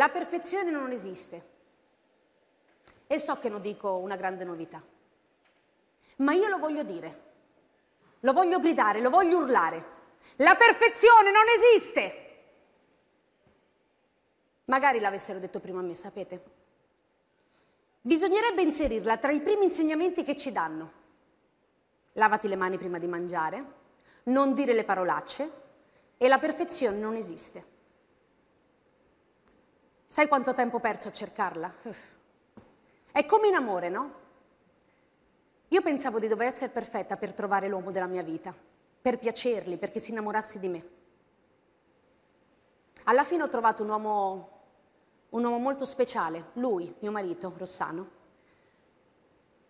La perfezione non esiste. E so che non dico una grande novità, ma io lo voglio dire, lo voglio gridare, lo voglio urlare. La perfezione non esiste! Magari l'avessero detto prima a me, sapete? Bisognerebbe inserirla tra i primi insegnamenti che ci danno. Lavati le mani prima di mangiare, non dire le parolacce e la perfezione non esiste. Sai quanto tempo ho perso a cercarla? È come in amore, no? Io pensavo di dover essere perfetta per trovare l'uomo della mia vita, per piacergli, perché si innamorassi di me. Alla fine ho trovato un uomo, un uomo molto speciale, lui, mio marito, Rossano,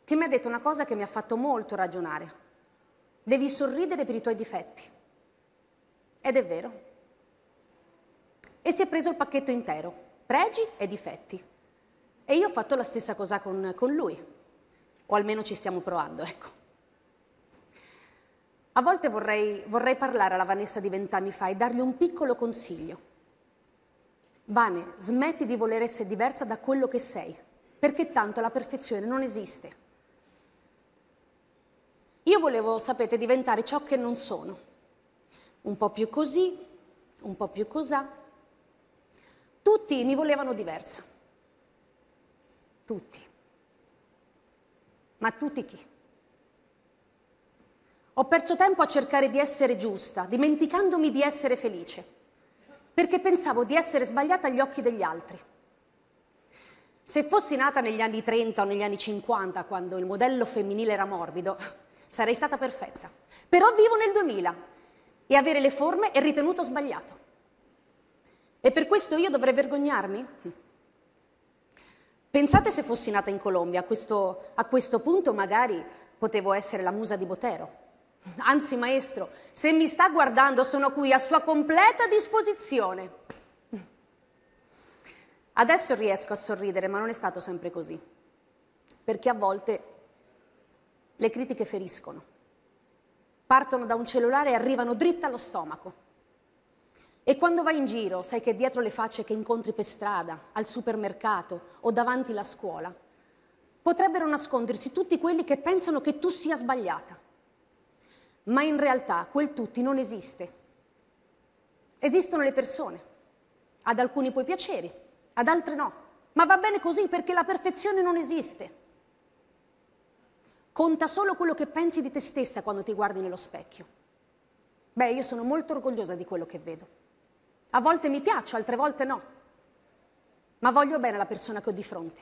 che mi ha detto una cosa che mi ha fatto molto ragionare. Devi sorridere per i tuoi difetti. Ed è vero. E si è preso il pacchetto intero, pregi e difetti. E io ho fatto la stessa cosa con, con lui, o almeno ci stiamo provando, ecco. A volte vorrei, vorrei parlare alla Vanessa di vent'anni fa e dargli un piccolo consiglio. Vane, smetti di voler essere diversa da quello che sei, perché tanto la perfezione non esiste. Io volevo, sapete, diventare ciò che non sono. Un po' più così, un po' più cosà. Tutti mi volevano diversa tutti. Ma tutti chi? Ho perso tempo a cercare di essere giusta, dimenticandomi di essere felice, perché pensavo di essere sbagliata agli occhi degli altri. Se fossi nata negli anni 30 o negli anni 50, quando il modello femminile era morbido, sarei stata perfetta. Però vivo nel 2000 e avere le forme è ritenuto sbagliato. E per questo io dovrei vergognarmi? Pensate se fossi nata in Colombia, a questo, a questo punto magari potevo essere la musa di Botero. Anzi, maestro, se mi sta guardando sono qui a sua completa disposizione. Adesso riesco a sorridere, ma non è stato sempre così, perché a volte le critiche feriscono. Partono da un cellulare e arrivano dritte allo stomaco. E quando vai in giro, sai che dietro le facce che incontri per strada, al supermercato o davanti alla scuola, potrebbero nascondersi tutti quelli che pensano che tu sia sbagliata. Ma in realtà quel tutti non esiste. Esistono le persone. Ad alcuni puoi piacere, ad altri no. Ma va bene così perché la perfezione non esiste. Conta solo quello che pensi di te stessa quando ti guardi nello specchio. Beh, io sono molto orgogliosa di quello che vedo. A volte mi piaccio, altre volte no, ma voglio bene la persona che ho di fronte.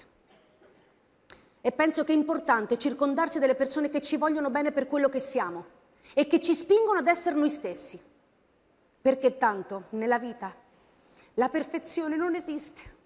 E penso che è importante circondarsi delle persone che ci vogliono bene per quello che siamo e che ci spingono ad essere noi stessi. Perché tanto nella vita la perfezione non esiste.